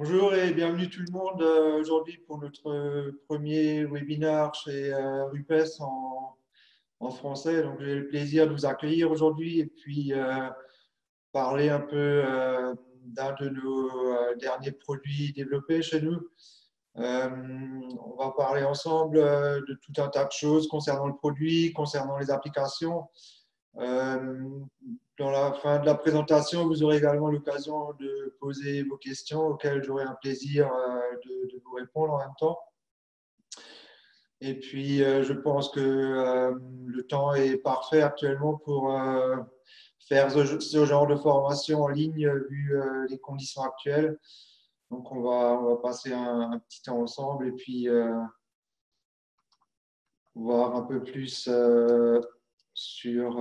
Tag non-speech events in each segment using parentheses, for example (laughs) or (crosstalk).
Bonjour et bienvenue tout le monde euh, aujourd'hui pour notre euh, premier webinaire chez euh, RUPES en, français. Donc j'ai le plaisir de vous accueillir aujourd'hui et puis parler un peu d'un de nos derniers produits développés chez nous. on va parler ensemble de tout un tas de choses concernant le produit, concernant les applications. Dans la fin de la présentation, vous aurez également l'occasion de poser vos questions auxquelles j'aurai un plaisir euh, de, vous répondre en même temps. Et puis, euh, je pense que euh, le temps est parfait actuellement pour faire ce, genre de formation en ligne vu les conditions actuelles. Donc, on va, on va passer un, un, petit temps ensemble et puis voir un peu plus sur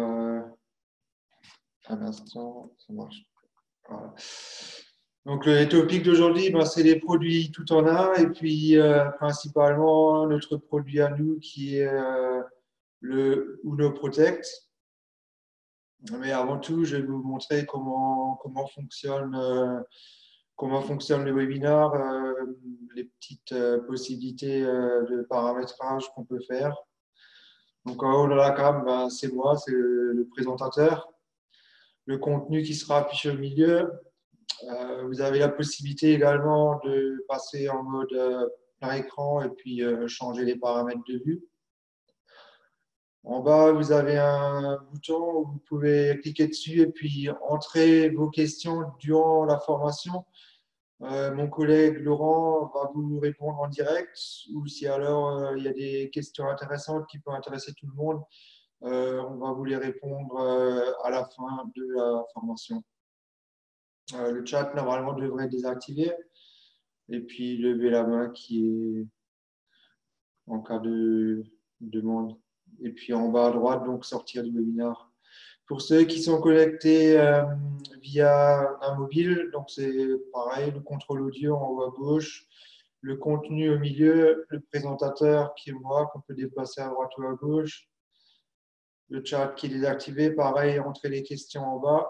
un instant, ça marche. Donc, le topic d'aujourd'hui, ben, c'est les produits tout en un et puis euh, principalement notre produit à nous qui est euh, le Uno Protect. Mais avant tout, je vais vous montrer comment, comment, fonctionne, euh, comment fonctionne le webinaire, les petites possibilités de paramétrage qu'on peut faire. Donc, en haut de la cam, ben, c'est moi, c'est le présentateur le contenu qui sera affiché au milieu. Euh, vous avez la possibilité également de passer en mode euh, plein écran et puis euh, changer les paramètres de vue. En bas, vous avez un bouton où vous pouvez cliquer dessus et puis entrer vos questions durant la formation. mon collègue Laurent va vous répondre en direct ou si alors il y a des questions intéressantes qui peuvent intéresser tout le monde, on va vous les répondre euh, à la fin de la formation. Euh, le chat, normalement, devrait être désactivé. Et puis, lever la main qui est en cas de demande. Et puis, en bas à droite, donc, sortir du webinaire. Pour ceux qui sont connectés via un mobile, donc c'est pareil, le contrôle audio en haut à gauche, le contenu au milieu, le présentateur qui est moi, qu'on peut déplacer à droite ou à gauche, le chat qui est désactivé, pareil, entrer les questions en bas.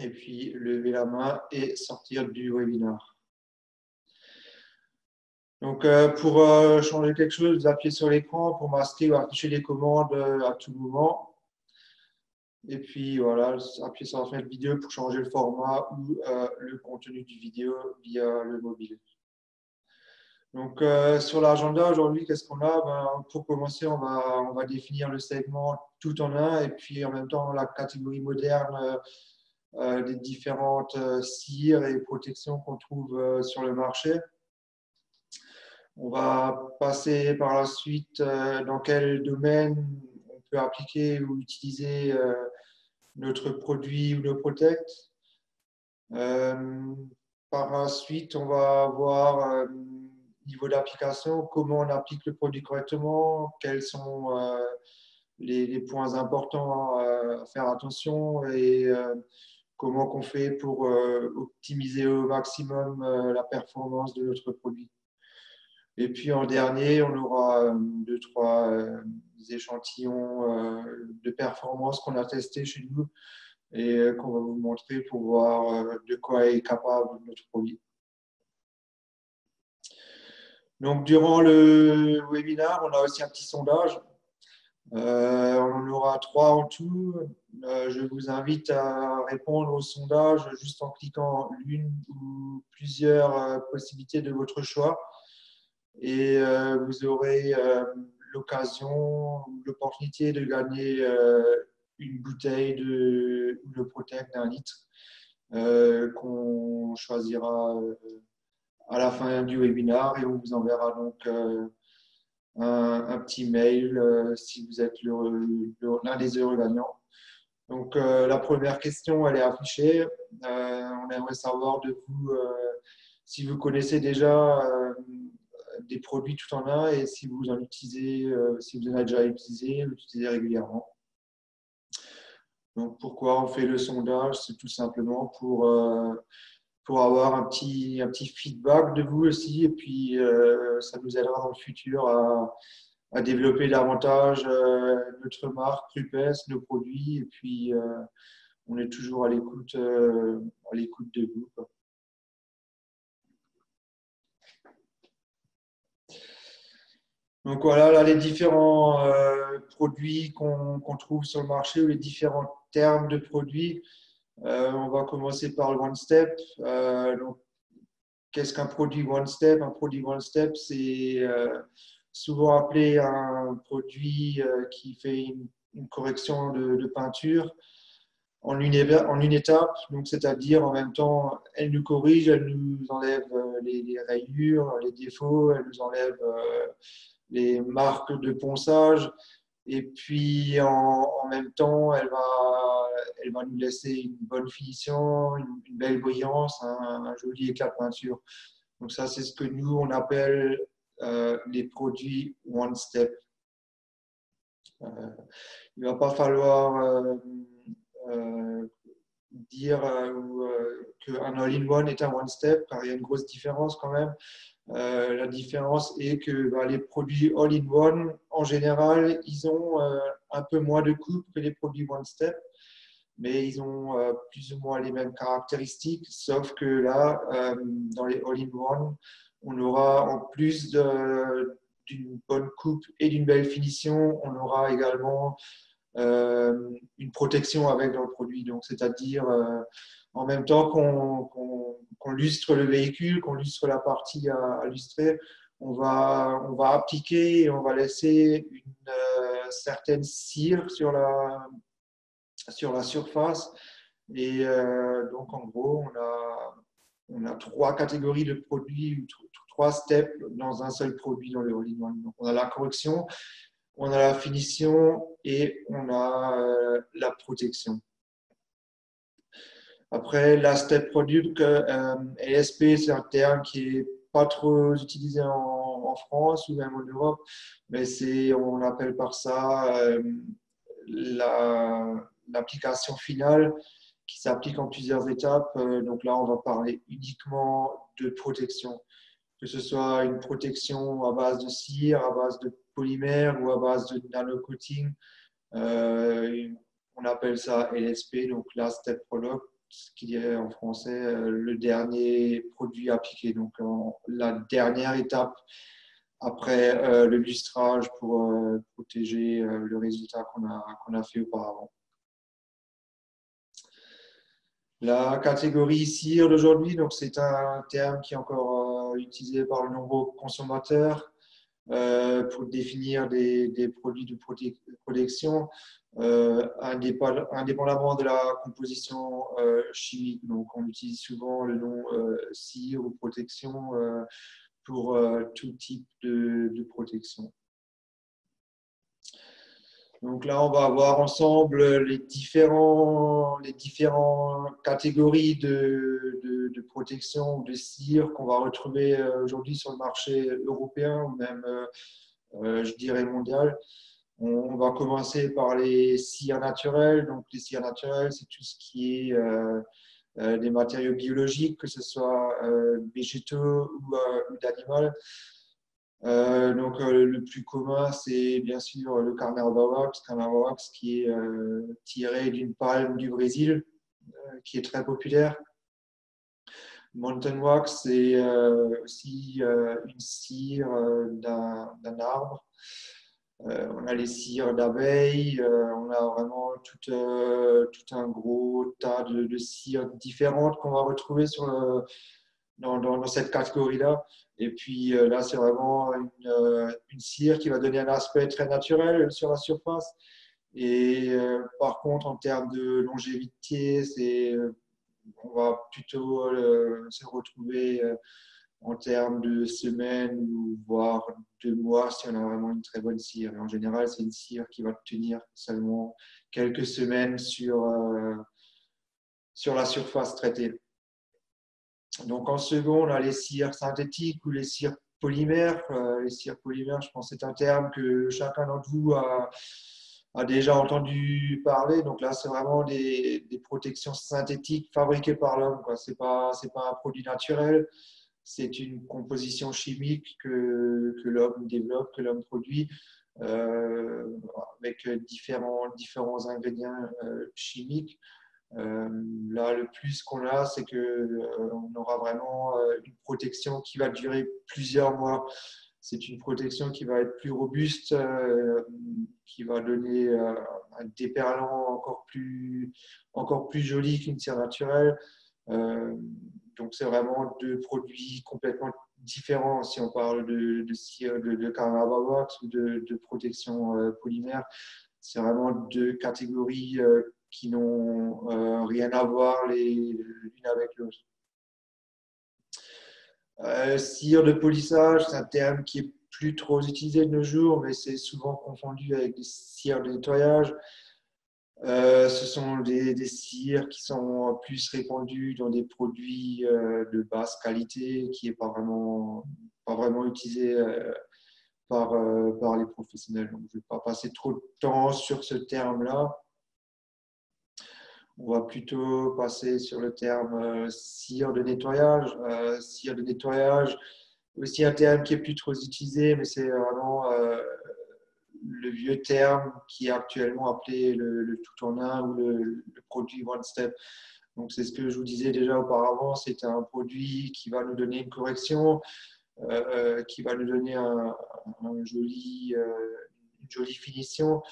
Et puis lever la main et sortir du webinaire. Donc, euh, pour euh, changer quelque chose, vous appuyez sur l'écran pour masquer ou afficher les commandes euh, à tout moment. Et puis, voilà, appuyez sur la fenêtre vidéo pour changer le format ou le contenu du vidéo via le mobile. Donc, euh, sur l'agenda, aujourd'hui, qu'est-ce qu'on a? Ben, Pour commencer, on va, définir le segment tout en un et puis en même temps la catégorie moderne euh, euh, des différentes cires et protections qu'on trouve sur le marché. On va passer par la suite dans quel domaine on peut appliquer ou utiliser notre produit ou nos protect. par la suite, on va voir niveau d'application, comment on applique le produit correctement, quels sont euh, les, points importants à, faire attention et euh, comment on fait pour euh, optimiser au maximum la performance de notre produit. Et puis en dernier, on aura deux, trois échantillons de performance qu'on a testés chez nous et qu'on va vous montrer pour voir de quoi est capable notre produit. Donc, durant le webinaire, on a aussi un petit sondage. Euh, on aura trois en tout. Euh, je vous invite à répondre au sondage juste en cliquant l'une ou plusieurs euh, possibilités de votre choix. Et vous aurez l'occasion l'opportunité de gagner une bouteille de, de Protect d'un litre qu'on choisira à la fin du webinaire et on vous enverra donc euh, un, petit mail euh, si vous êtes l'un des heureux gagnants. Donc euh, la première question, elle est affichée. on aimerait savoir de vous si vous connaissez déjà des produits tout en un et si vous en utilisez, si vous en avez déjà utilisé, vous utilisez régulièrement. Donc pourquoi on fait le sondage? C'est tout simplement pour pour avoir un petit, un petit feedback de vous aussi. Et puis, euh, ça nous aidera dans le futur à, développer davantage euh, notre marque, Prupes, nos produits. Et puis, euh, on est toujours à l'écoute, à l'écoute de vous. Donc voilà, les différents produits qu'on trouve sur le marché ou les différents termes de produits. Euh, on va commencer par le One Step. Euh, qu'est-ce qu'un produit One Step? Un produit One Step, c'est souvent appelé un produit qui fait une, correction de, peinture en une, étape. C'est-à-dire en même temps, elle nous corrige, elle nous enlève les rayures, les défauts, elle nous enlève les marques de ponçage. Et puis en, même temps, elle va, elle va nous laisser une bonne finition, une, belle brillance, un, joli éclat de peinture. Donc ça, c'est ce que nous, on appelle euh, les produits One Step. Euh, il ne va pas falloir euh, dire qu'un all-in-one est un One Step, car il y a une grosse différence quand même. Euh, la différence est que bah, les produits all-in-one, en général, ils ont euh, un peu moins de coupe que les produits one-step, mais ils ont euh, plus ou moins les mêmes caractéristiques, sauf que là, dans les all-in-one, on aura en plus d'une bonne coupe et d'une belle finition, on aura également une protection avec dans le produit. Donc, c'est-à-dire en même temps qu'on lustre le véhicule, qu'on lustre la partie à, lustrer, on va, on va appliquer et on va laisser une euh, certaine cire sur la, sur la surface. Et euh, donc, en gros, on a, on a trois catégories de produits, trois steps dans un seul produit dans le all Donc, on a la correction, on a la finition et on a euh, la protection. Après, la step product, euh, ESP, c'est un terme qui est pas trop utilisé en, France ou même en Europe, mais c'est, on appelle par ça l'application finale qui s'applique en plusieurs étapes. Euh, donc là, on va parler uniquement de protection, que ce soit une protection à base de cire, à base de polymère ou à base de nanocoating. Euh, on appelle ça LSP, donc la step product ce qui est en français euh, le dernier produit appliqué, donc la dernière étape après euh, le lustrage pour euh, protéger le résultat qu'on a, qu'on a fait auparavant. La catégorie cire d'aujourd'hui, c'est un terme qui est encore utilisé par de nombreux consommateurs pour définir des, produits de protection euh, indépendamment de la composition euh, chimique. Donc, on utilise souvent le nom euh, cire ou protection pour tout type de, protection. Donc là, on va voir ensemble les différents, les différentes catégories de, de, protection ou de cire qu'on va retrouver aujourd'hui sur le marché européen ou même, je dirais, mondial. On va commencer par les cires naturelles. Donc, les cires naturelles, c'est tout ce qui est euh, euh, des matériaux biologiques, que ce soit euh, végétaux ou, d'animaux. donc, le plus commun, c'est bien sûr le Carnauba wax qui est tiré d'une palme du Brésil, qui est très populaire. Mountain wax, c'est aussi une cire d'un arbre. Euh, on a les cires d'abeilles, euh, on a vraiment tout, euh, tout, un gros tas de, cires différentes qu'on va retrouver sur dans, cette catégorie-là. Et puis là, c'est vraiment une, une, cire qui va donner un aspect très naturel sur la surface. Et par contre, en termes de longévité, on va plutôt se retrouver en termes de semaines ou voire deux mois si on a vraiment une très bonne cire. en général, c'est une cire qui va tenir seulement quelques semaines sur, euh, sur la surface traitée. Donc en second, on a les cires synthétiques ou les cires polymères. Euh, les cires polymères, je pense c'est un terme que chacun d'entre vous a, déjà entendu parler. Donc là, c'est vraiment des, des, protections synthétiques fabriquées par l'homme. Ce n'est pas, pas un produit naturel c'est une composition chimique que, l'homme développe, que l'homme produit, euh, avec différents, différents ingrédients euh, chimiques. Euh, là, le plus qu'on a, c'est qu'on on aura vraiment une protection qui va durer plusieurs mois. c'est une protection qui va être plus robuste, qui va donner un déperlant encore plus, encore plus joli qu'une cire naturelle. Euh, donc, c'est vraiment deux produits complètement différents si on parle de, de cire de, de ou de, protection polymère. C'est vraiment deux catégories qui n'ont rien à voir l'une avec l'autre. Euh, cire de polissage, c'est un terme qui est plus trop utilisé de nos jours, mais c'est souvent confondu avec des cires de nettoyage. Euh, ce sont des, cires qui sont plus répandues dans des produits euh, de basse qualité, qui n'est pas vraiment, pas vraiment utilisé par, par les professionnels. Donc, je ne vais pas passer trop de temps sur ce terme-là. On va plutôt passer sur le terme euh, cire de nettoyage. Euh, cire de nettoyage, aussi un terme qui est plus trop utilisé, mais c'est vraiment euh, le vieux terme qui est actuellement appelé le, tout en un ou le, produit one step. Donc c'est ce que je vous disais déjà auparavant, c'est un produit qui va nous donner une correction, qui va nous donner un, joli, une jolie finition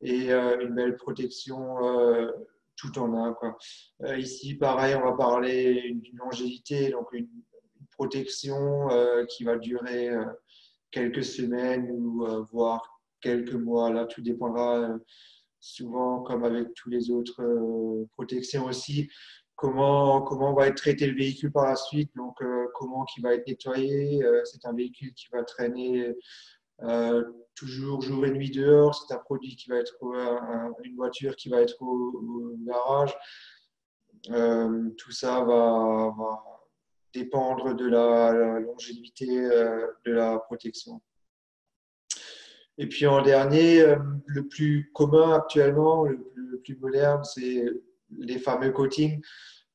et une belle protection tout en un. Quoi. Euh, ici, pareil, on va parler d'une longévité, donc une, protection euh, qui va durer euh, quelques semaines ou voire quelques mois. Là, tout dépendra souvent, comme avec tous les autres protections aussi, comment, comment va être traité le véhicule par la suite, donc comment il va être nettoyé. c'est un véhicule qui va traîner toujours jour et nuit dehors. C'est un produit qui va être une voiture qui va être au, garage. Euh, tout ça va, dépendre de la, longévité euh, de la protection. Et puis en dernier, euh, le plus commun actuellement, le, plus moderne, c'est les fameux coatings.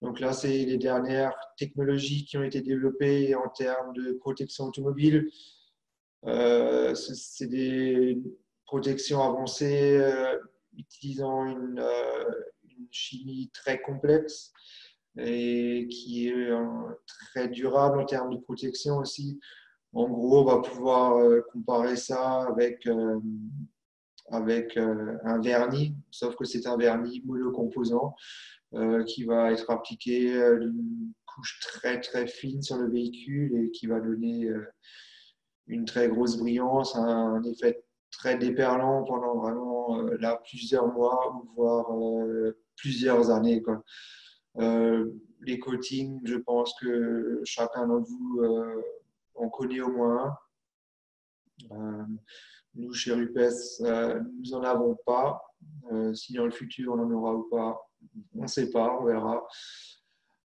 Donc là, c'est les dernières technologies qui ont été développées en termes de protection automobile. Euh, c'est des protections avancées euh, utilisant une, chimie très complexe et qui est très durable en termes de protection aussi. En gros, on va pouvoir comparer ça avec, avec un vernis, sauf que c'est un vernis monocomposant qui va être appliqué d'une couche très très fine sur le véhicule et qui va donner une très grosse brillance, un, effet très déperlant pendant vraiment euh, là, plusieurs mois ou voire euh, plusieurs années. Euh, les coatings, je pense que chacun d'entre vous en connaît au moins nous, chez Rupes, nous n'en avons pas. si dans le futur on en aura ou pas, on ne sait pas, on verra.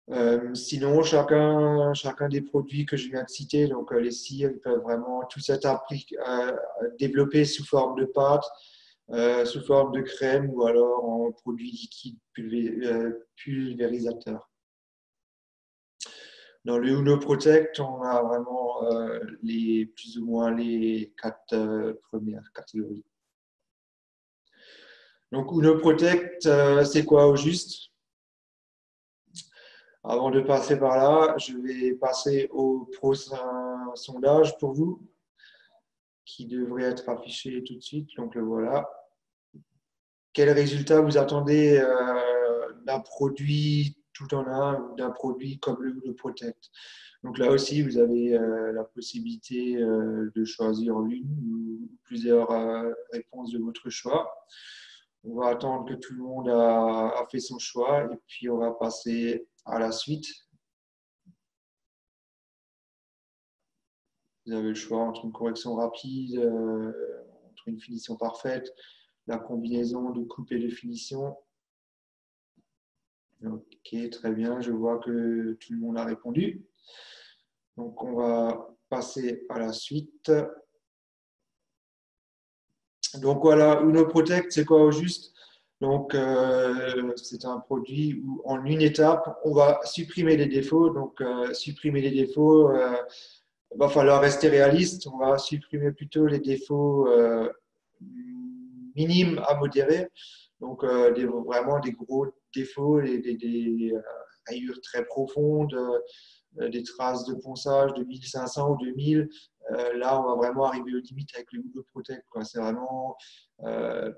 Euh, sinon, chacun, chacun des produits que je viens de citer, donc euh, les cires, peuvent vraiment tout être euh, développé sous forme de pâte, sous forme de crème ou alors en produit liquide pulvérisateur. Dans le Uno Protect, on a vraiment les, plus ou moins les quatre premières catégories. Donc Uno Protect, c'est quoi au juste? Avant de passer par là, je vais passer au prochain sondage pour vous, qui devrait être affiché tout de suite. Donc le voilà. Quel résultat vous attendez euh, d'un produit tout en un d'un produit comme le, Protect Donc là aussi, vous avez euh, la possibilité euh, de choisir l'une ou plusieurs réponses de votre choix. On va attendre que tout le monde a, fait son choix et puis on va passer à la suite, vous avez le choix entre une correction rapide, euh, entre une finition parfaite, la combinaison de coupe et de finition. Ok, très bien, je vois que tout le monde a répondu. Donc on va passer à la suite. Donc voilà, Uno Protect, c'est quoi au juste? Donc, euh, c'est un produit où, en une étape, on va supprimer les défauts. Donc, euh, supprimer les défauts, il euh, va falloir rester réaliste. On va supprimer plutôt les défauts minimes à modérer. Donc, vraiment des gros défauts, des, rayures très profondes, des traces de ponçage de 1500 ou 2000, là, on va vraiment arriver aux limites avec le Google Protect. C'est vraiment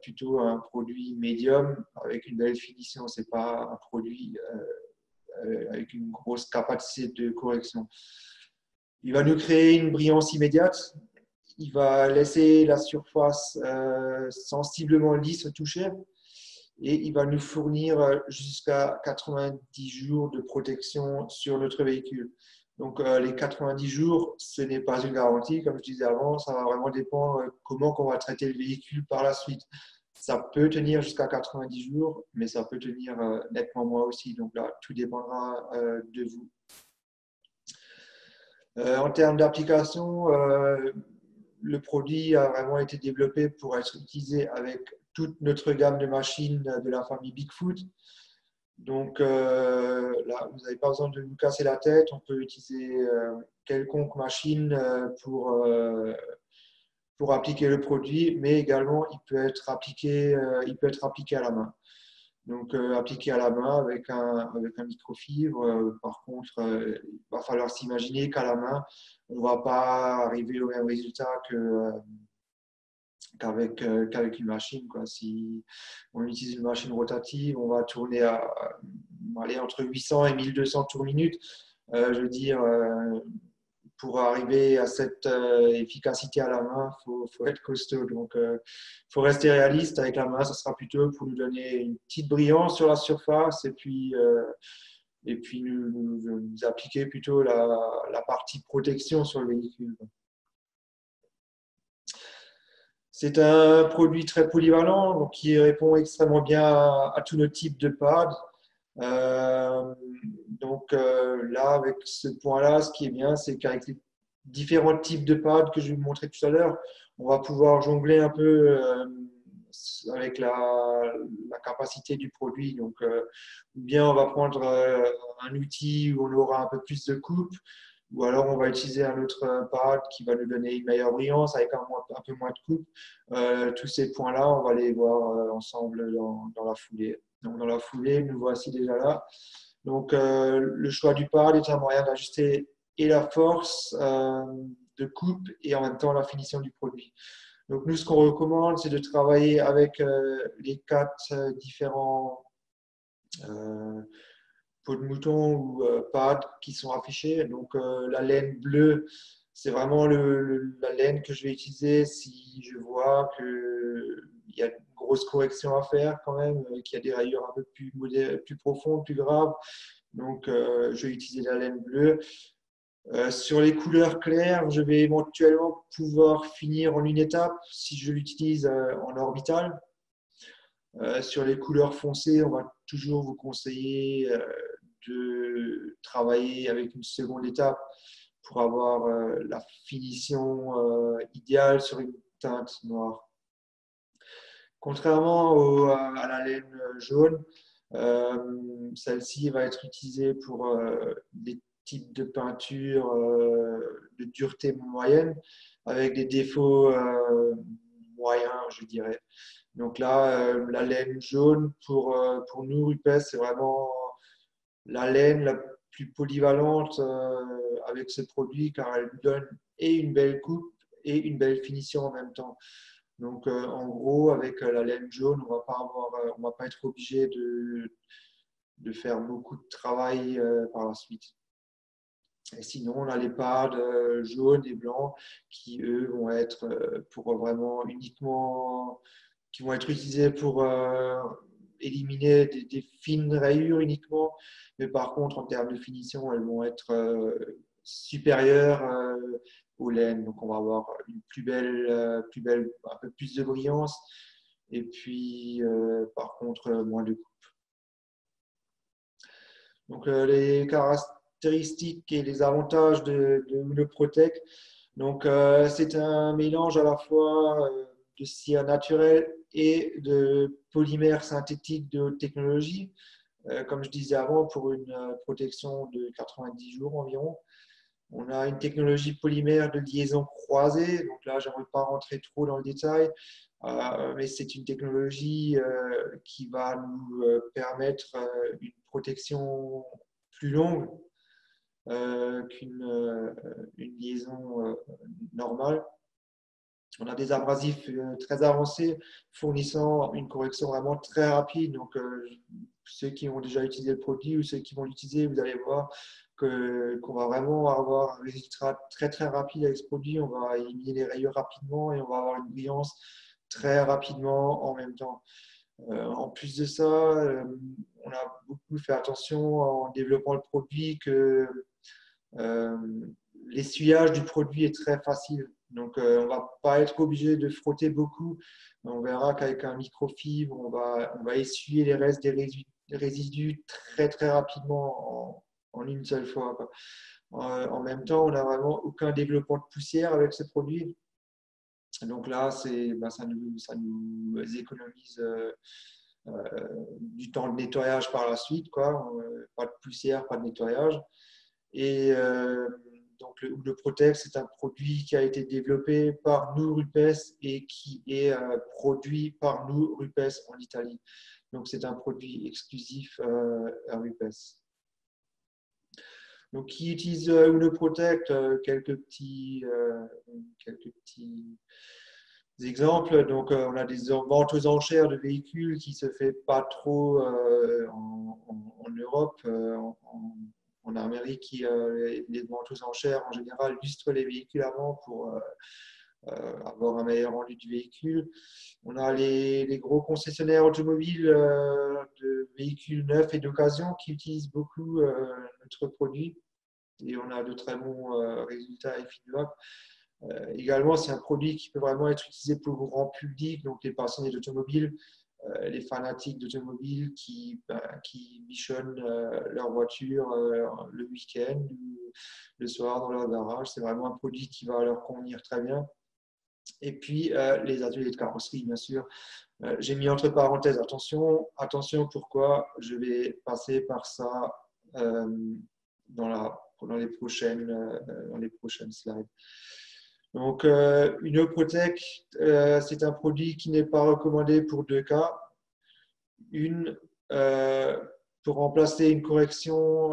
plutôt un produit médium avec une belle finition. Ce n'est pas un produit avec une grosse capacité de correction. Il va nous créer une brillance immédiate. Il va laisser la surface sensiblement lisse toucher et il va nous fournir euh, jusqu'à 90 jours de protection sur notre véhicule. Donc euh, les 90 jours, ce n'est pas une garantie, comme je disais avant, ça va vraiment dépendre euh, comment on va traiter le véhicule par la suite. Ça peut tenir jusqu'à 90 jours, mais ça peut tenir nettement moins aussi. Donc là, tout dépendra de vous. en termes d'application, le produit a vraiment été développé pour être utilisé avec toute notre gamme de machines de la famille Bigfoot. Donc euh, là, vous n'avez pas besoin de vous casser la tête. On peut utiliser euh, quelconque machine euh, pour, appliquer le produit, mais également il peut être appliqué, il peut être appliqué à la main. Donc appliqué à la main avec un, avec un microfibre. par contre, il va falloir s'imaginer qu'à la main, on ne va pas arriver au même résultat que qu'avec euh, qu'avec une machine. Quoi. Si on utilise une machine rotative, on va tourner à, aller entre 800 et 1200 tours minute. Euh, je veux dire, euh, pour arriver à cette efficacité à la main, il faut, faut, être costaud. Donc, il faut rester réaliste avec la main. Ça sera plutôt pour nous donner une petite brillance sur la surface et puis, et puis nous, appliquer plutôt la, partie protection sur le véhicule. C'est un produit très polyvalent donc qui répond extrêmement bien à, tous nos types de pads. Euh, donc euh, là, avec ce point-là, ce qui est bien, c'est qu'avec les différents types de pads que je vais vous montrer tout à l'heure, on va pouvoir jongler un peu euh, avec la, capacité du produit. Donc, ou bien on va prendre un outil où on aura un peu plus de coupe, ou alors on va utiliser un autre pad qui va nous donner une meilleure brillance avec un, peu moins de coupe. Euh, tous ces points-là, on va les voir euh, ensemble dans, la foulée. Donc dans la foulée, nous voici déjà là. Donc euh, le choix du pad est un moyen d'ajuster et la force de coupe et en même temps la finition du produit. Donc nous, ce qu'on recommande, c'est de travailler avec les quatre différents peau de mouton ou euh, pads qui sont affichés. Donc euh, la laine bleue, c'est vraiment la laine que je vais utiliser si je vois qu'il y a une grosse correction à faire quand même, euh, qu'il y a des rayures un peu plus, plus profondes, plus graves. Donc je vais utiliser la laine bleue. sur les couleurs claires, je vais éventuellement pouvoir finir en une étape si je l'utilise en orbital. sur les couleurs foncées, on va toujours vous conseiller de travailler avec une seconde étape pour avoir euh, la finition euh, idéale sur une teinte noire. Contrairement à la laine jaune, euh, celle-ci va être utilisée pour des types de peinture de dureté moyenne avec des défauts moyens, je dirais. Donc là, la laine jaune pour, pour nous, UPS, c'est vraiment la laine la plus polyvalente euh, avec ce produit car elle donne et une belle coupe et une belle finition en même temps. Donc, euh, en gros, avec euh, la laine jaune, on ne va pas être obligé de, de, faire beaucoup de travail par la suite. Et sinon, on a les pads jaunes et blancs qui, eux, vont être pour vraiment uniquement, qui vont être utilisés pour éliminer des, fines rayures uniquement, mais par contre, en termes de finition, elles vont être euh, supérieures euh, aux laines. Donc, on va avoir une plus belle, euh, plus belle, un peu plus de brillance, et puis, par contre, moins de coupe. Donc, les caractéristiques et les avantages de, de Protect. Donc, c'est un mélange à la fois de cire naturel et de polymères synthétiques de haute technologie, euh, comme je disais avant, pour une euh, protection de 90 jours environ. On a une technologie polymère de liaison croisée, donc là, je n'aimerais pas rentrer trop dans le détail, euh, mais c'est une technologie qui va nous permettre une protection plus longue qu'une une liaison normale. On a des abrasifs très avancés fournissant une correction vraiment très rapide. Donc, ceux qui ont déjà utilisé le produit ou ceux qui vont l'utiliser, vous allez voir qu'on va vraiment avoir un résultat très très rapide avec ce produit. On va éliminer les rayures rapidement et on va avoir une brillance très rapidement en même temps. Euh, en plus de ça, euh, on a beaucoup fait attention en développant le produit que euh, l'essuyage du produit est très facile. Donc, on ne va pas être obligé de frotter beaucoup. On verra qu'avec un microfibre, on va, on va essuyer les restes des résidus, très très rapidement en, une seule fois. En même temps, on n'a vraiment aucun développement de poussière avec ce produit. Donc là, ben, ça, nous, ça, nous, économise euh, euh, du temps de nettoyage par la suite, quoi. Euh, pas de poussière, pas de nettoyage. Et donc le, le Protect, c'est un produit qui a été développé par nous, Rupes, et qui est produit par nous, Rupes, en Italie. Donc c'est un produit exclusif à Rupes. Donc, qui utilise Uno Protect Quelques petits, quelques petits exemples. Donc, euh, on a des ventes aux enchères de véhicules qui se fait pas trop euh, en, Europe. Euh, en, Amérique, les ventes aux enchères en général lustrent les véhicules avant pour avoir un meilleur rendu du véhicule. On a les, gros concessionnaires automobiles de véhicules neufs et d'occasion qui utilisent beaucoup notre produit et on a de très bons résultats et feedback. Euh, également, c'est un produit qui peut vraiment être utilisé pour le grand public, donc les passionnés d'automobile, euh, les fanatiques d'automobile qui, ben, bichonnent euh, leur voiture le week-end ou le soir dans leur garage. C'est vraiment un produit qui va leur convenir très bien. Et puis, les ateliers de carrosserie, bien sûr. J'ai mis entre parenthèses, attention, attention, pourquoi je vais passer par ça dans, les prochaines, dans les prochaines slides. Donc, euh, une Protec, euh, c'est un produit qui n'est pas recommandé pour deux cas. Une, euh, pour remplacer une correction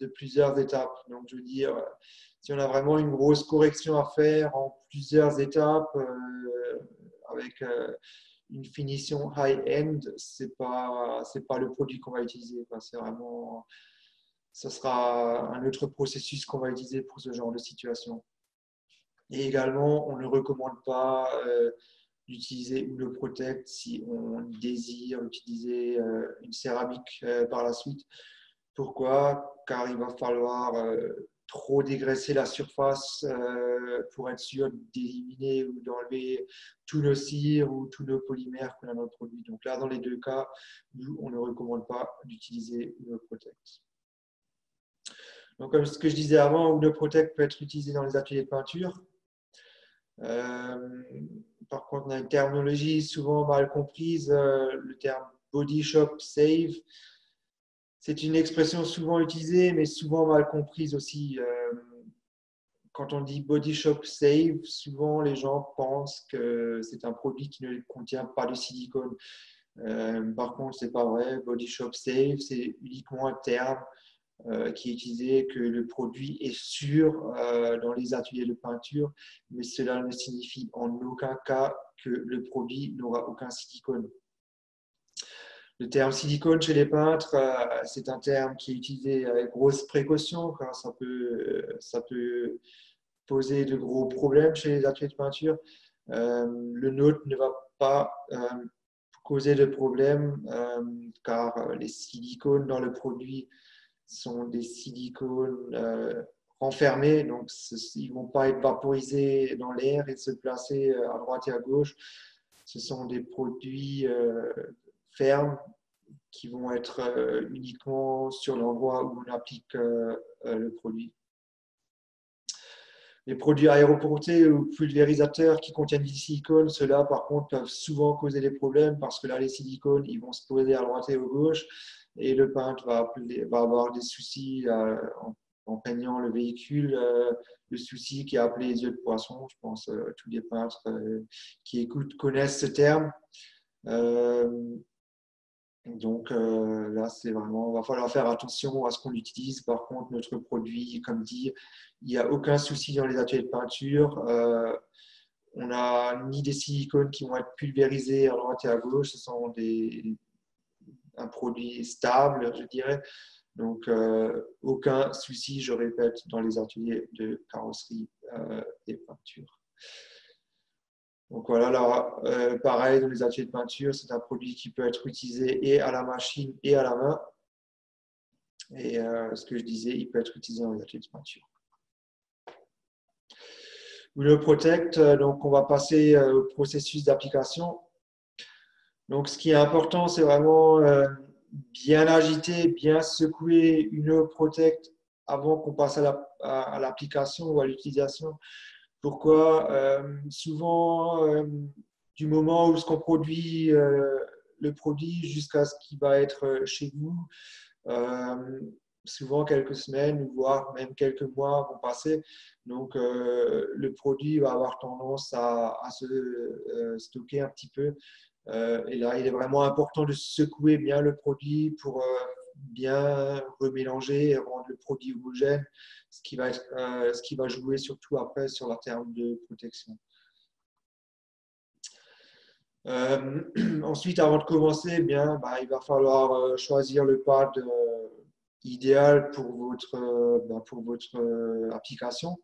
de plusieurs étapes. Donc, je veux dire, si on a vraiment une grosse correction à faire en plusieurs étapes, avec une finition high-end, ce n'est pas, pas le produit qu'on va utiliser. C'est vraiment, ce sera un autre processus qu'on va utiliser pour ce genre de situation. Et également, on ne recommande pas euh, d'utiliser ou le protect si on désire utiliser euh, une céramique euh, par la suite. Pourquoi? Car il va falloir trop dégraisser la surface pour être sûr d'éliminer ou d'enlever tous nos cires ou tous nos polymères qu'on a dans le produit. Donc là, dans les deux cas, nous, on ne recommande pas d'utiliser le Protect. Donc, comme ce que je disais avant, le Protect peut être utilisé dans les ateliers de peinture. Euh, par contre, on a une terminologie souvent mal comprise, euh, le terme body shop save. C'est une expression souvent utilisée, mais souvent mal comprise aussi. Euh, quand on dit body shop save, souvent les gens pensent que c'est un produit qui ne contient pas de silicone. par contre, c'est pas vrai. Body shop save, c'est uniquement un terme euh, qui utilisé, que le produit est sûr euh, dans les ateliers de peinture, mais cela ne signifie en aucun cas que le produit n'aura aucun silicone. Le terme silicone chez les peintres, euh, c'est un terme qui est utilisé avec grosse précaution, car ça peut, ça peut poser de gros problèmes chez les ateliers de peinture. le nôtre ne va pas causer de problème, car les silicones dans le produit sont des silicones euh, renfermés, donc ils ne vont pas être vaporisés dans l'air et se placer euh, à droite et à gauche. Ce sont des produits euh, fermes qui vont être uniquement sur l'endroit où on applique le produit. Les produits aéroportés ou pulvérisateurs qui contiennent du silicone, ceux-là par contre peuvent souvent causer des problèmes parce que là les silicones ils vont se poser à droite et à gauche et le peintre va, avoir des soucis euh, en, peignant le véhicule, euh, le souci qui est appelé les yeux de poisson. Je pense euh, tous les peintres qui écoutent connaissent ce terme. Donc là, c'est vraiment, va falloir faire attention à ce qu'on utilise. Par contre, notre produit, comme dit, il n'y a aucun souci dans les ateliers de peinture. on n'a ni des silicones qui vont être pulvérisés à droite et à gauche. Ce sont des, un produit stable, je dirais. Donc, aucun souci, je répète, dans les ateliers de carrosserie et peinture. Donc voilà, là, euh, pareil, dans les ateliers de peinture, c'est un produit qui peut être utilisé et à la machine et à la main. Et euh, ce que je disais, il peut être utilisé dans les ateliers de peinture. Le Protect, euh, donc on va passer au processus d'application. Donc ce qui est important, c'est vraiment bien agiter, bien secouer une Protect avant qu'on passe à l'application ou à l'utilisation. Pourquoi euh, Souvent, euh, du moment où ce qu'on produit euh, le produit jusqu'à ce qui va être chez vous, souvent quelques semaines, voire même quelques mois vont passer. Donc, le produit va avoir tendance à, se stocker un petit peu. Et là, il est vraiment important de secouer bien le produit pour bien remélanger et rendre le produit homogène, ce qui va, être, euh, ce qui va jouer surtout après sur la terme de protection. Euh, (clears throat) ensuite, avant de commencer, eh bien, bah, il va falloir euh, choisir le pad idéal pour votre, bah, pour votre application.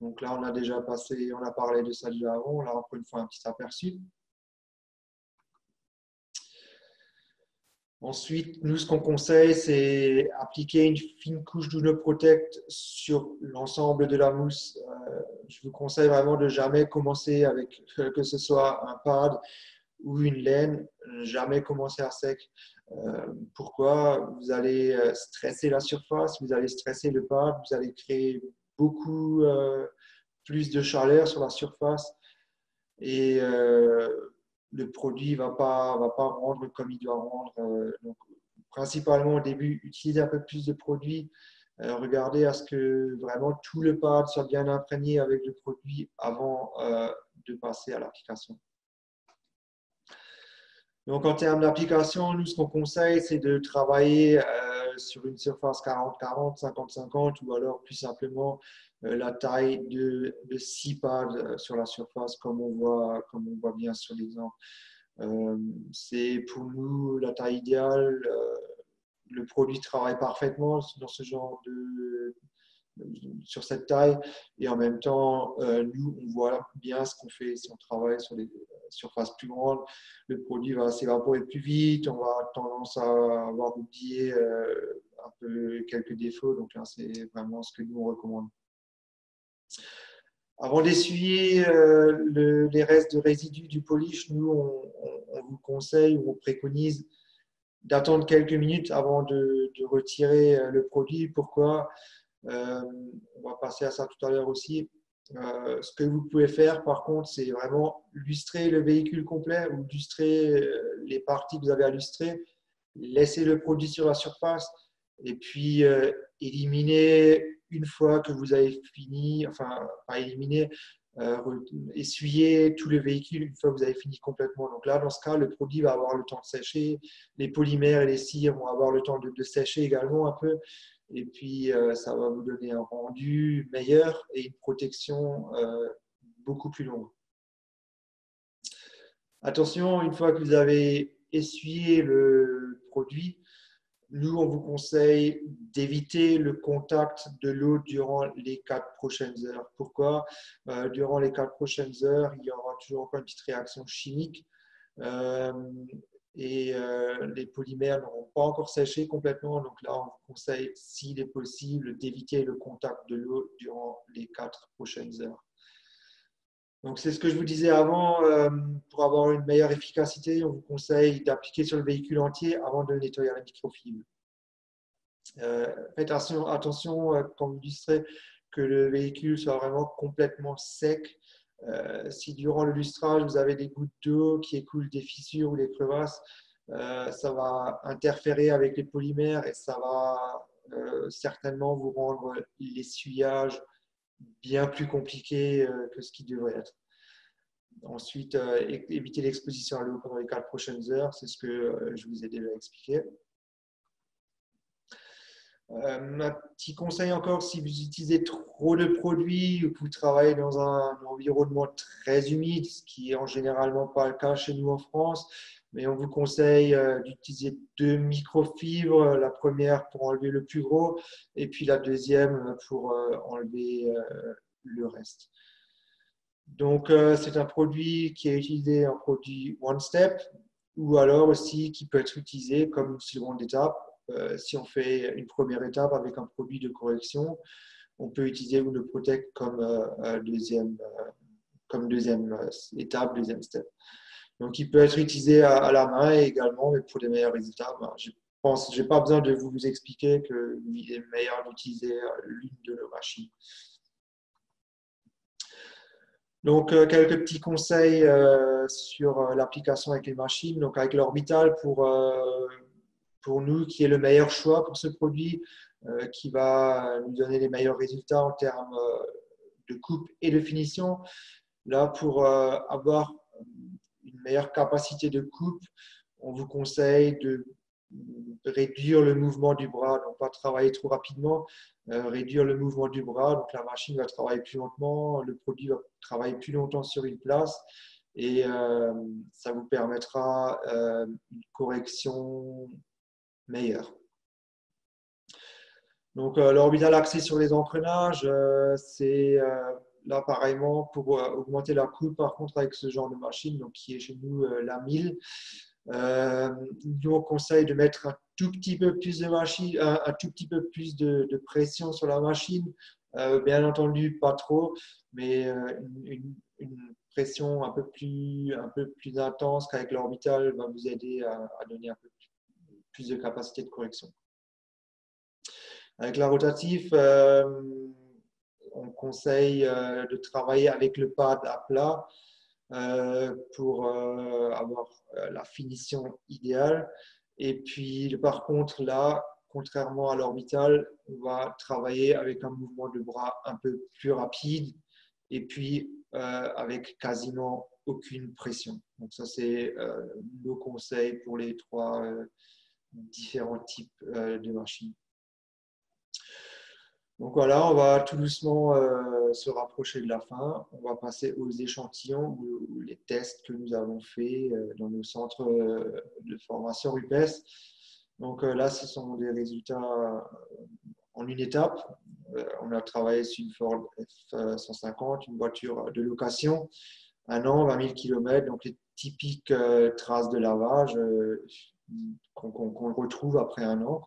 Donc là, on a déjà passé, on a parlé de ça déjà avant. Là, encore une fois, un petit aperçu. Ensuite, nous, ce qu'on conseille, c'est appliquer une fine couche d'Uno Protect sur l'ensemble de la mousse. Euh, je vous conseille vraiment de jamais commencer avec, (laughs) que ce soit un pad ou une laine, jamais commencer à sec. Euh, pourquoi? Vous allez euh, stresser la surface, vous allez stresser le pad, vous allez créer beaucoup plus de chaleur sur la surface. Le produit ne va pas, va pas rendre comme il doit rendre. Euh, donc, principalement au début, utiliser un peu plus de produits. Euh, regardez à ce que vraiment tout le pad soit bien imprégné avec le produit avant euh, de passer à l'application. Donc, en termes d'application, nous, ce qu'on conseille, c'est de travailler sur une surface 40-40, 50-50 ou alors plus simplement euh, la taille de, de 6 pads euh, sur la surface, comme on voit, comme on voit bien sur l'exemple. Euh, c'est pour nous la taille idéale. le produit travaille parfaitement dans ce genre de, sur cette taille et en même temps, nous, on voit bien ce qu'on fait si on travaille sur des surfaces plus grandes. Le produit va s'évaporer plus vite, on va avoir tendance à avoir oublié un peu quelques défauts. Donc là, c'est vraiment ce que nous, on recommande. Avant d'essuyer euh, les restes de résidus du polish, nous, on, vous conseille ou on préconise d'attendre quelques minutes avant de, retirer euh, le produit. Pourquoi? Euh, On va passer à ça tout à l'heure aussi. Ce que vous pouvez faire, par contre, c'est vraiment lustrer le véhicule complet ou lustrer les parties que vous avez à lustrer, laisser le produit sur la surface et puis éliminer une fois que vous avez fini, enfin, pas éliminer, euh, essuyer tout le véhicule une fois que vous avez fini complètement. Donc là, dans ce cas, le produit va avoir le temps de sécher, les polymères et les cires vont avoir le temps de, sécher également un peu, et puis euh, ça va vous donner un rendu meilleur et une protection euh, beaucoup plus longue. Attention, une fois que vous avez essuyé le produit, nous, on vous conseille d'éviter le contact de l'eau durant les quatre prochaines heures. Pourquoi? Euh, Durant les quatre prochaines heures, il y aura toujours encore une petite réaction chimique et euh, les polymères n'auront pas encore séché complètement. Donc là, on vous conseille, s'il est possible, d'éviter le contact de l'eau durant les quatre prochaines heures. Donc, c'est ce que je vous disais avant. pour avoir une meilleure efficacité, on vous conseille d'appliquer sur le véhicule entier avant de nettoyer la microfibre. Euh, faites attention, euh, quand vous lustrez que le véhicule soit vraiment complètement sec. Euh, si durant le lustrage, vous avez des gouttes d'eau qui écoulent des fissures ou des crevasses, ça va interférer avec les polymères et ça va certainement vous rendre l'essuyage bien plus compliqué que ce qui devrait être. Ensuite, éviter l'exposition à l'eau pendant les quatre prochaines heures, c'est ce que je vous ai déjà expliqué. Euh, un petit conseil encore, si vous utilisez trop de produits ou que vous travaillez dans un environnement très humide, ce qui est en généralement pas le cas chez nous en France, mais on vous conseille euh, d'utiliser deux microfibres, la première pour enlever le plus gros et puis la deuxième pour euh, enlever le reste. Donc, c'est un produit qui est utilisé un produit one step ou alors aussi qui peut être utilisé comme une seconde étape euh, si on fait une première étape avec un produit de correction, on peut utiliser le Protect comme euh, deuxième, euh, comme deuxième étape, deuxième step. Donc, il peut être utilisé à, la main également, mais pour des meilleurs résultats, ben, je pense, j'ai pas besoin de vous expliquer qu'il est meilleur d'utiliser l'une de nos machines. Donc, quelques petits conseils sur l'application avec les machines. Donc, avec l'orbital, pour pour nous qui est le meilleur choix pour ce produit, euh, qui va nous donner les meilleurs résultats en termes euh, de coupe et de finition. Là, pour euh, avoir une meilleure capacité de coupe, on vous conseille de réduire le mouvement du bras, donc pas travailler trop rapidement, réduire le mouvement du bras, donc la machine va travailler plus lentement, le produit va travailler plus longtemps sur une place et ça vous permettra une correction meilleur. Donc, euh, l'orbital axé sur les engrenages, euh, c'est euh, là pareillement pour augmenter la coupe, par contre, avec ce genre de machine, donc qui est chez nous la 1000. nous, on conseille de mettre un tout petit peu plus de machine, un, tout petit peu plus de, pression sur la machine. bien entendu, pas trop, mais une, pression un peu plus, un peu plus intense qu'avec l'orbital va vous aider à, à donner un peu plus de capacité de correction. Avec la rotative, euh, on conseille euh, de travailler avec le pad à plat euh, pour avoir la finition idéale. Et puis, par contre, là, contrairement à l'orbital, on va travailler avec un mouvement de bras un peu plus rapide et puis avec quasiment aucune pression. Donc ça, c'est nos conseils pour les trois différents types euh, de machines. Donc voilà, on va tout doucement euh, se rapprocher de la fin. On va passer aux échantillons ou, les tests que nous avons faits euh, dans nos centres de formation RUPES. Donc là, ce sont des résultats en une étape. on a travaillé sur une Ford F-150, une voiture de location, un an, 20 000 km, donc les typiques traces de lavage, qu'on retrouve après un an.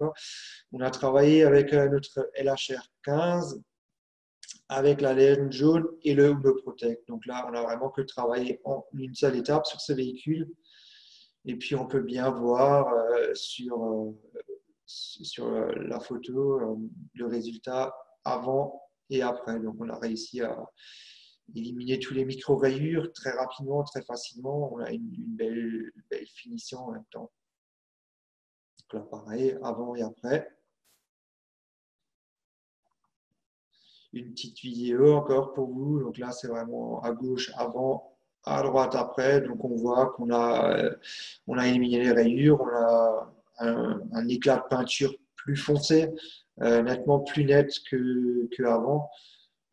On a travaillé avec euh, notre LHR 15, avec la laine jaune et le Protect. Donc là, on a vraiment que travaillé en une seule étape sur ce véhicule. Et puis, on peut bien voir euh, sur, euh, sur la photo le résultat avant et après. Donc, on a réussi à éliminer tous les micro-rayures très rapidement, très facilement. On a une, une belle, belle finition en même temps là, pareil, avant et après. Une petite vidéo encore pour vous. Donc là, c'est vraiment à gauche avant, à droite après. Donc on voit qu'on a, euh, on a éliminé les rayures, on a un, éclat de peinture plus foncé, euh, nettement plus net que, avant.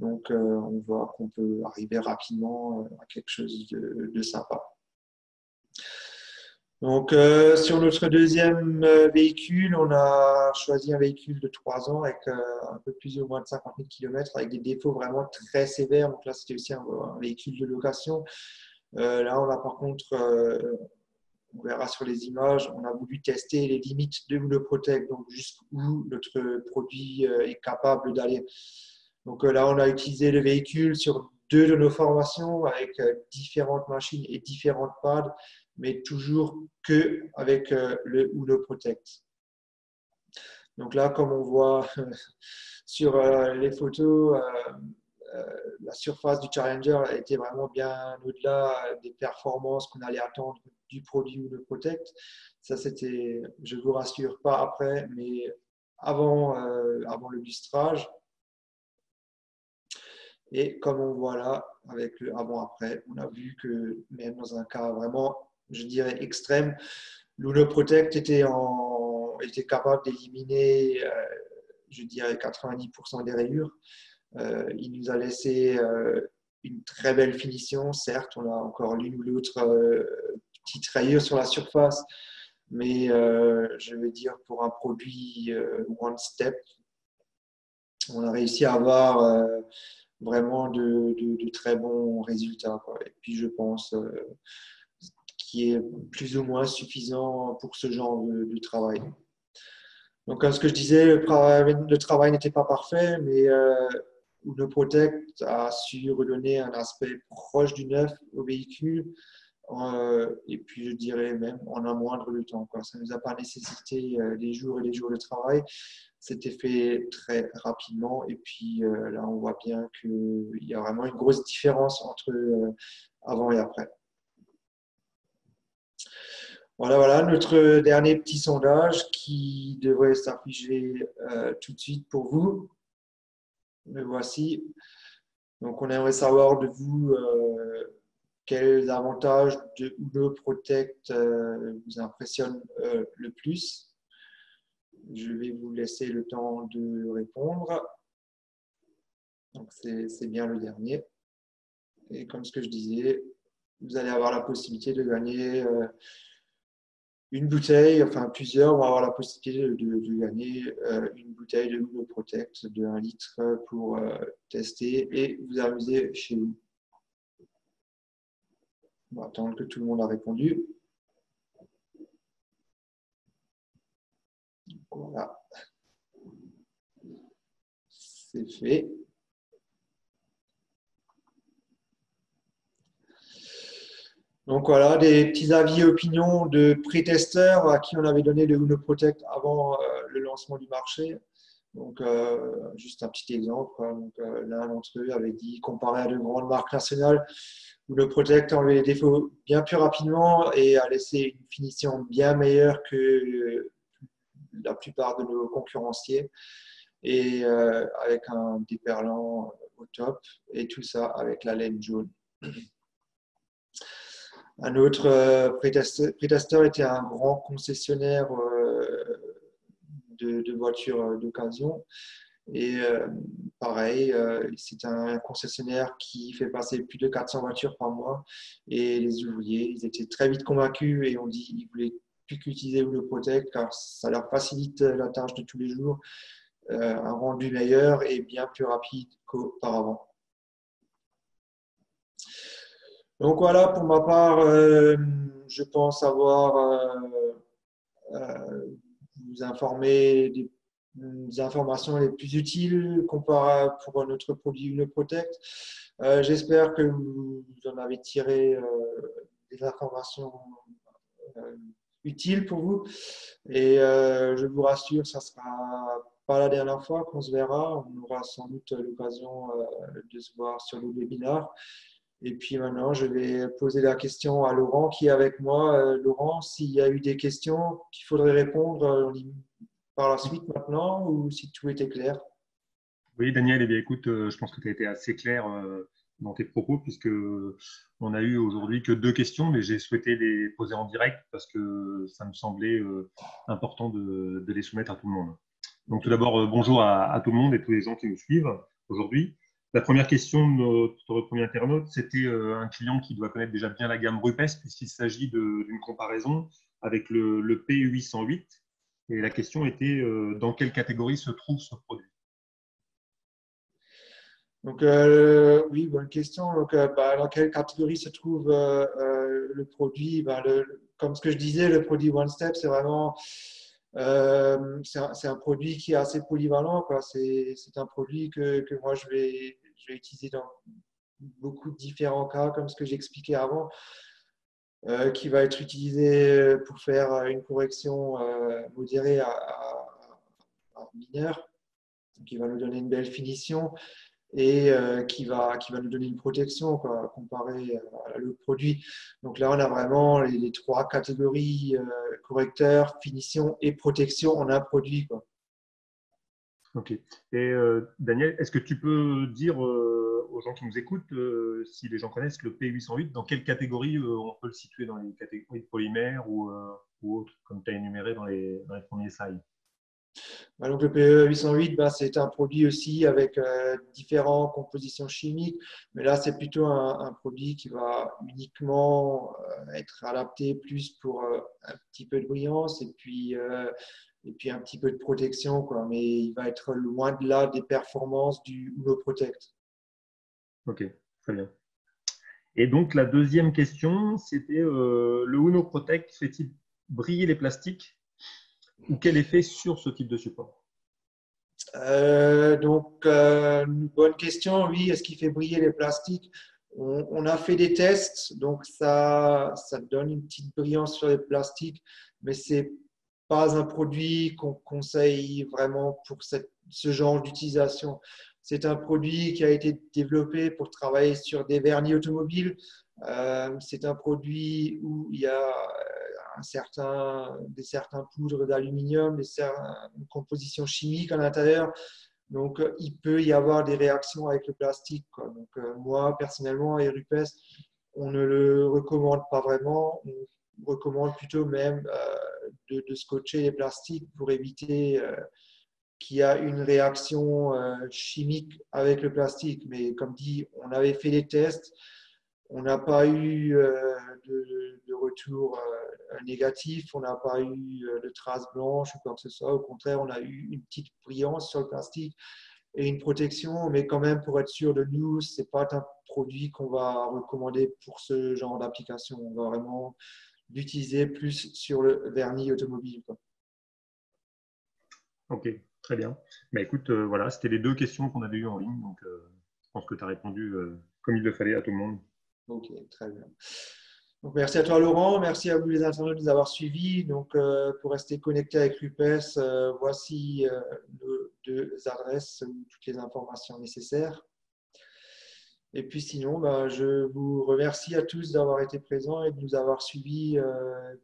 Donc euh, on voit qu'on peut arriver rapidement à quelque chose de sympa. Donc, euh, sur notre deuxième euh, véhicule, on a choisi un véhicule de 3 ans avec euh, un peu plus ou moins de 50 000 km, avec des défauts vraiment très sévères. Donc là, c'était aussi un, véhicule de location. là, on a par contre, on verra sur les images, on a voulu tester les limites de Protect, donc jusqu'où notre produit est capable d'aller. Donc là, on a utilisé le véhicule sur deux de nos formations avec différentes machines et différentes pads mais toujours que avec euh, le Uno Protect. Donc là, comme on voit (laughs) sur euh, les photos, euh, la surface du Challenger était vraiment bien au-delà des performances qu'on allait attendre du produit Uno Protect. Ça, c'était, je vous rassure, pas après, mais avant, avant le lustrage. Et comme on voit là, avec le avant-après, on a vu que même dans un cas vraiment, je dirais, extrême, l'Unoprotect était, en, était capable d'éliminer, euh, je dirais, 90% des rayures. Euh, il nous a laissé euh, une très belle finition. Certes, on a encore l'une ou l'autre petite rayure sur la surface, mais je vais dire pour un produit One Step, on a réussi à avoir vraiment de, très bons résultats. Et puis, je pense qui est plus ou moins suffisant pour ce genre de, travail. Donc, comme ce que je disais, le, travail n'était pas parfait, mais euh, Protect a su redonner un aspect proche du neuf au véhicule. Euh, et puis, je dirais même en un moindre de temps. Ça ne nous a pas nécessité euh, des jours et des jours de travail. C'était fait très rapidement. Et puis, euh, là, on voit bien qu'il y a vraiment une grosse différence entre avant et après. Voilà, voilà notre dernier petit sondage qui devrait s'afficher euh, tout de suite pour vous. Le voici. Donc, on aimerait savoir de vous euh, quels avantages de Uno Protect euh, vous impressionnent le plus? Je vais vous laisser le temps de répondre. Donc, c'est bien le dernier. Et comme ce que je disais, vous allez avoir la possibilité de gagner une bouteille, enfin plusieurs vont avoir la possibilité de, gagner euh, une bouteille de Uno Protect de 1 litre pour euh, tester et vous amuser chez vous. On va attendre que tout le monde a répondu. Voilà. C'est fait. Donc voilà, des petits avis et opinions de pré-testeurs à qui on avait donné le Uno Protect avant euh, le lancement du marché. Donc, euh, juste un petit exemple. Euh, l'un d'entre eux avait dit, comparé à de grandes marques nationales, Uno Protect a enlevé les défauts bien plus rapidement et a laissé une finition bien meilleure que la plupart de nos concurrenciers. Et avec un déperlant au top, et tout ça avec la laine jaune. Un autre euh, prétesteur était un grand concessionnaire euh, de, voitures euh, d'occasion. Et pareil, c'est un concessionnaire qui fait passer plus de 400 voitures par mois. Et les ouvriers, ils étaient très vite convaincus et ont dit qu'ils voulaient plus qu'utiliser le car ça leur facilite la tâche de tous les jours, un rendu meilleur et bien plus rapide qu'auparavant. Donc voilà, pour ma part, euh, je pense avoir euh, euh, vous informé des, informations les plus utiles comparé pour notre produit UnoProtect. J'espère que vous en avez tiré des informations utiles pour vous. Et je vous rassure, ça sera pas la dernière fois qu'on se verra. On aura sans doute l'occasion de se voir sur le webinaire. Et puis maintenant, je vais poser la question à Laurent qui est avec moi. Euh, Laurent, s'il y a eu des questions qu'il faudrait répondre euh, par la suite maintenant ou si tout était clair? Oui, Daniel, eh bien, écoute, euh, je pense que tu as été assez clair dans tes propos puisque on a eu aujourd'hui que deux questions, mais j'ai souhaité les poser en direct parce que ça me semblait important de, les soumettre à tout le monde. Donc tout d'abord, bonjour à, à, tout le monde et tous les gens qui nous suivent aujourd'hui. La première question de notre premier internaute, c'était euh, un client qui doit connaître déjà bien la gamme Rupes, puisqu'il s'agit d'une comparaison avec le, P808. Et la question était euh, dans quelle catégorie se trouve ce produit? Donc, euh, oui, bonne question. Bah, dans quelle catégorie se trouve le produit? Bah, Comme ce que je disais, le produit One Step, c'est vraiment c'est un, produit qui est assez polyvalent. C'est un produit que, moi, je vais, je vais utiliser dans beaucoup de différents cas, comme ce que j'expliquais avant, euh, qui va être utilisé pour faire une correction euh, modérée à, à, mineur, qui va nous donner une belle finition et euh, qui, va, qui va nous donner une protection quoi, comparé à l'autre produit. Donc là, on a vraiment les, trois catégories correcteur, finition et protection en un produit. Ok. Et euh, Daniel, est-ce que tu peux dire euh, aux gens qui nous écoutent, si les gens connaissent le P808, dans quelle catégorie on peut le situer dans les catégories de polymères ou, autres, comme tu as énuméré dans les, premiers slides? Bah, le PE 808, bah, c'est un produit aussi avec euh, différentes compositions chimiques, mais là c'est plutôt un, produit qui va uniquement euh, être adapté plus pour euh, un petit peu de brillance et puis, et puis un petit peu de protection, quoi. mais il va être loin de là des performances du Uno Protect. Ok, très bien. Et donc la deuxième question, c'était le Uno Protect fait-il briller les plastiques ou quel effet sur ce type de support? Euh, Donc, euh, une bonne question. Oui, est-ce qu'il fait briller les plastiques? On, a fait des tests, donc ça, ça donne une petite brillance sur les plastiques, mais c'est pas un produit qu'on conseille vraiment pour ce genre d'utilisation. C'est un produit qui a été développé pour travailler sur des vernis automobiles. Euh, c'est un produit où il y a certain, des certains poudres d'aluminium, des une composition chimique à l'intérieur. Donc, euh, il peut y avoir des réactions avec le plastique. Donc, euh, moi, personnellement, à Erupes, on ne le recommande pas vraiment. Recommande plutôt même euh, de, scotcher les plastiques pour éviter qu'il y a une réaction chimique avec le plastique. Mais comme dit, on avait fait des tests. On n'a pas eu de, de, retour négatif, on n'a pas eu euh, de traces blanches ou quoi que ce soit. Au contraire, on a eu une petite brillance sur le plastique et une protection, mais quand même, pour être sûr de nous, ce n'est pas un produit qu'on va recommander pour ce genre d'application. On va vraiment l'utiliser plus sur le vernis automobile. Ok, très bien. Bah, écoute, euh, voilà, c'était les deux questions qu'on avait eues en ligne, donc euh, je pense que tu as répondu comme il le fallait à tout le monde. Ok, très bien merci à toi Laurent, merci à vous les internautes de nous avoir suivis. Donc, euh, pour rester connecté avec l'UPES, euh, voici euh, nos deux adresses ou toutes les informations nécessaires. Et puis sinon, bah, je vous remercie à tous d'avoir été présents et de nous avoir suivis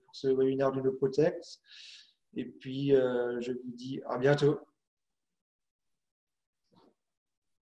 pour ce webinaire de nos Protect. Et puis, je vous dis à bientôt.